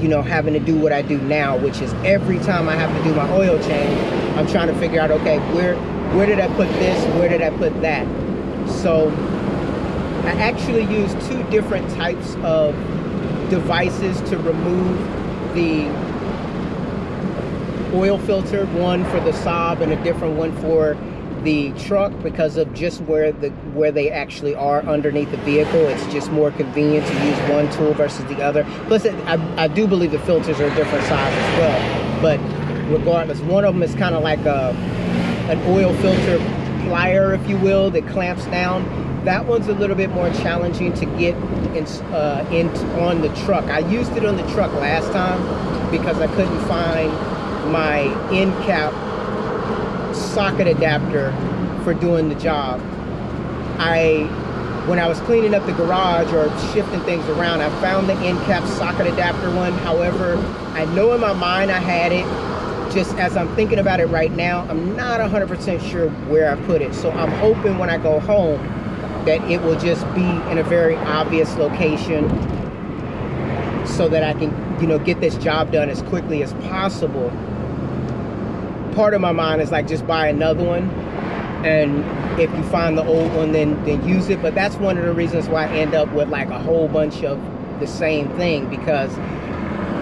you know, having to do what I do now, which is every time I have to do my oil change, I'm trying to figure out, okay, where where did I put this? Where did I put that? So I actually use two different types of devices to remove the oil filter, one for the Saab and a different one for the truck because of just where the where they actually are underneath the vehicle. It's just more convenient to use one tool versus the other. Plus, I, I do believe the filters are different size as well. But regardless, one of them is kind of like a an oil filter plier, if you will, that clamps down. That one's a little bit more challenging to get in, uh, in on the truck. I used it on the truck last time because I couldn't find my end cap socket adapter for doing the job. I, when I was cleaning up the garage or shifting things around, I found the end cap socket adapter one. However, I know in my mind I had it. Just as I'm thinking about it right now, I'm not 100% sure where I put it. So I'm hoping when I go home that it will just be in a very obvious location so that I can, you know, get this job done as quickly as possible part of my mind is like just buy another one. And if you find the old one then then use it. But that's one of the reasons why I end up with like a whole bunch of the same thing because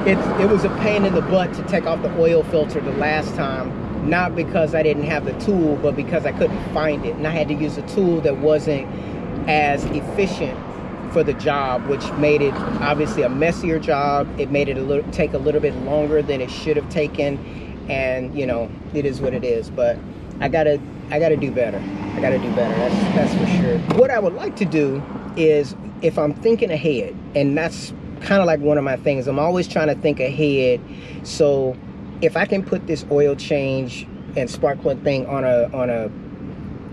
it, it was a pain in the butt to take off the oil filter the last time. Not because I didn't have the tool but because I couldn't find it. And I had to use a tool that wasn't as efficient for the job which made it obviously a messier job. It made it a little take a little bit longer than it should have taken and you know it is what it is but i gotta i gotta do better. I gotta do better that's that's for sure. What i would like to do is if i'm thinking ahead and that's kind of like one of my things i'm always trying to think ahead. So if i can put this oil change and spark plug thing on a on a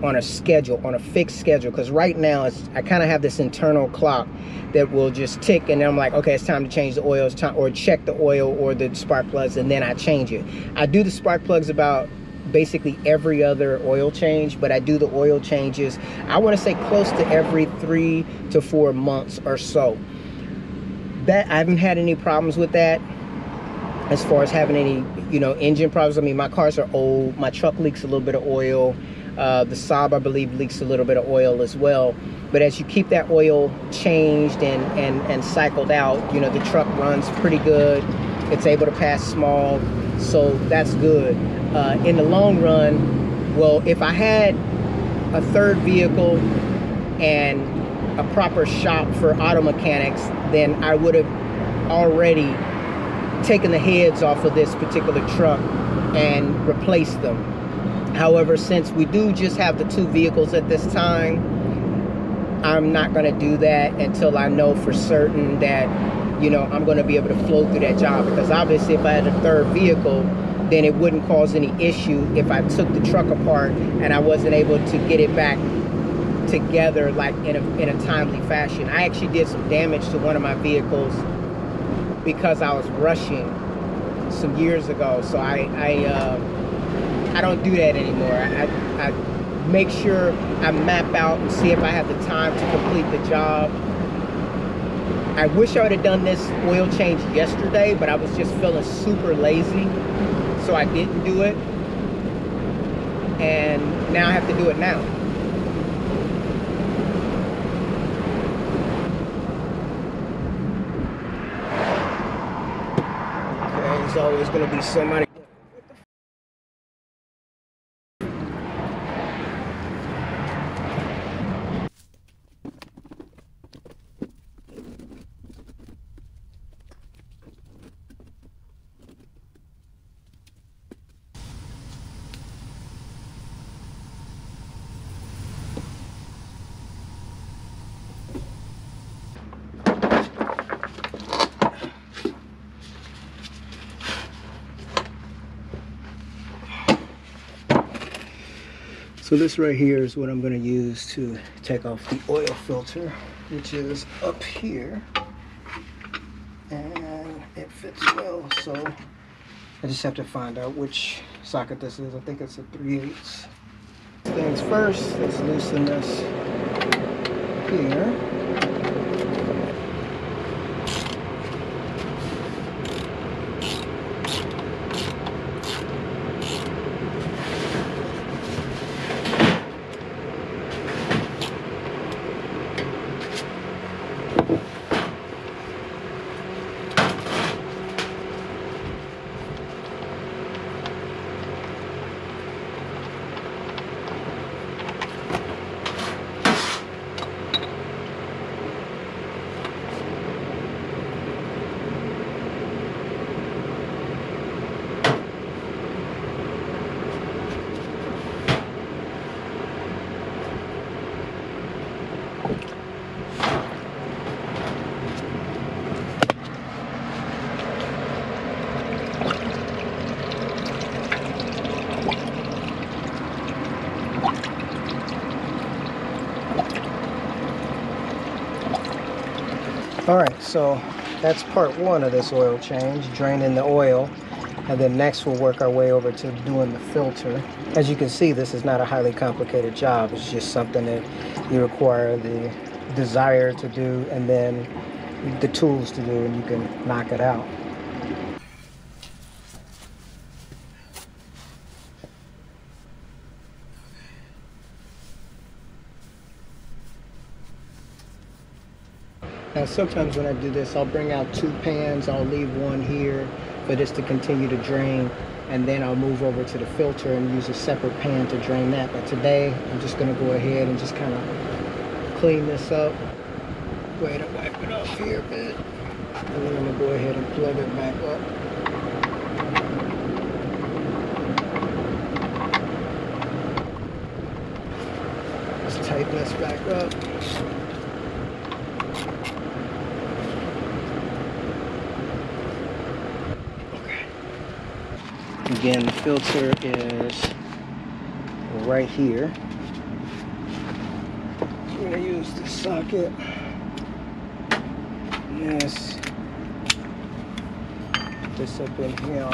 on a schedule, on a fixed schedule. Because right now, it's I kind of have this internal clock that will just tick, and I'm like, okay, it's time to change the oil, time, or check the oil or the spark plugs, and then I change it. I do the spark plugs about basically every other oil change, but I do the oil changes, I want to say close to every three to four months or so. That I haven't had any problems with that as far as having any, you know, engine problems. I mean, my cars are old, my truck leaks a little bit of oil. Uh, the Saab, I believe, leaks a little bit of oil as well. But as you keep that oil changed and, and, and cycled out, you know, the truck runs pretty good. It's able to pass smog, so that's good. Uh, in the long run, well, if I had a third vehicle and a proper shop for auto mechanics, then I would have already taken the heads off of this particular truck and replaced them However, since we do just have the two vehicles at this time, I'm not going to do that until I know for certain that, you know, I'm going to be able to flow through that job. Because obviously, if I had a third vehicle, then it wouldn't cause any issue if I took the truck apart and I wasn't able to get it back together like in a, in a timely fashion. I actually did some damage to one of my vehicles because I was rushing some years ago. So I, I uh, I don't do that anymore. I, I make sure I map out and see if I have the time to complete the job. I wish I would have done this oil change yesterday, but I was just feeling super lazy, so I didn't do it. And now I have to do it now. Okay, there's always gonna be somebody So this right here is what I'm going to use to take off the oil filter, which is up here. And it fits well, so I just have to find out which socket this is. I think it's a 3 8 Things first, let's loosen this here. All right, so that's part one of this oil change, draining the oil. And then next we'll work our way over to doing the filter. As you can see, this is not a highly complicated job. It's just something that you require the desire to do and then the tools to do and you can knock it out. Now sometimes when I do this, I'll bring out two pans. I'll leave one here for this to continue to drain. And then I'll move over to the filter and use a separate pan to drain that. But today, I'm just gonna go ahead and just kind of clean this up. Go ahead and wipe it off here a bit. And then I'm gonna go ahead and plug it back up. Let's tighten this back up. Again, the filter is right here. I'm gonna use the socket. Yes. This up in here.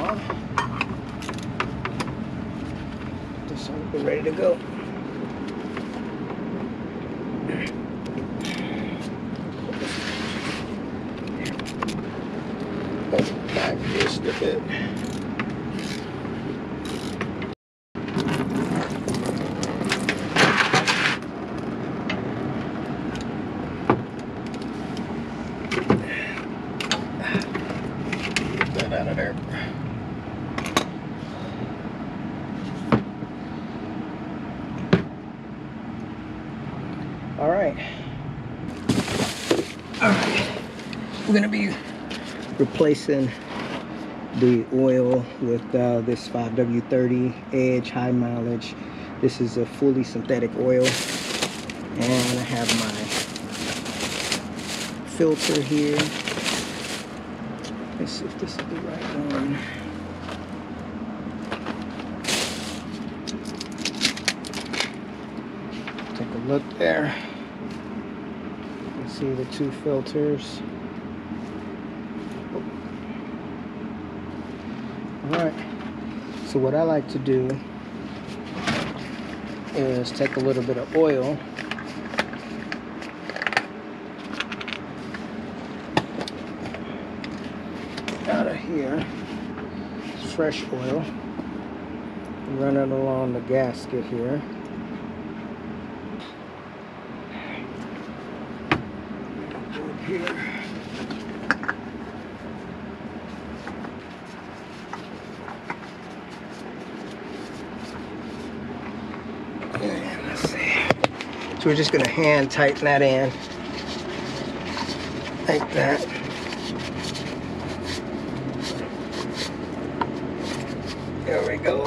This one be ready to go. Back just a bit. Get that out of there. All right. All right. We're gonna be replacing the oil with uh, this 5W30 Edge high mileage. This is a fully synthetic oil. And I have my filter here. Let's see if this is the right one. Take a look there. See the two filters. Alright, so what I like to do is take a little bit of oil out of here, fresh oil, run it along the gasket here. Go up here. And let's see. So we're just gonna hand tighten that in. Like that. There we go.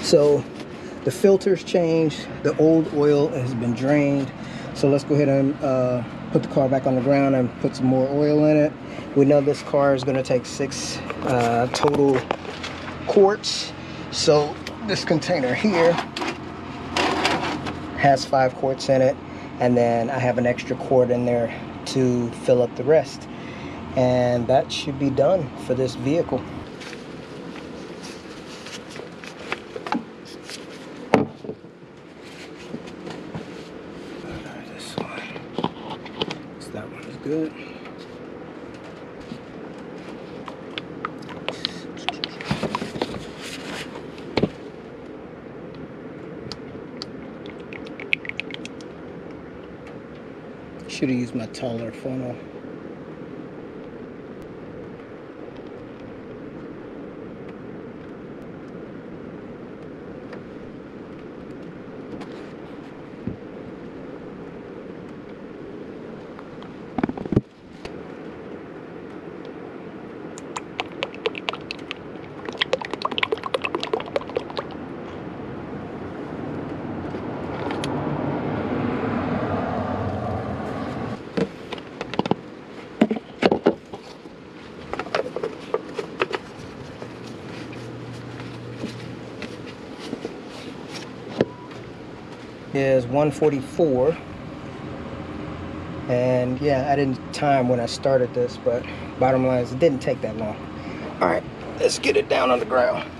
So the filter's changed. The old oil has been drained. So let's go ahead and uh, put the car back on the ground and put some more oil in it. We know this car is gonna take six uh, total quarts. So this container here has five quarts in it. And then I have an extra quart in there to fill up the rest. And that should be done for this vehicle. This one. That one is good. Should have used my taller funnel. Is 144. And yeah, I didn't time when I started this, but bottom line is it didn't take that long. All right, let's get it down on the ground.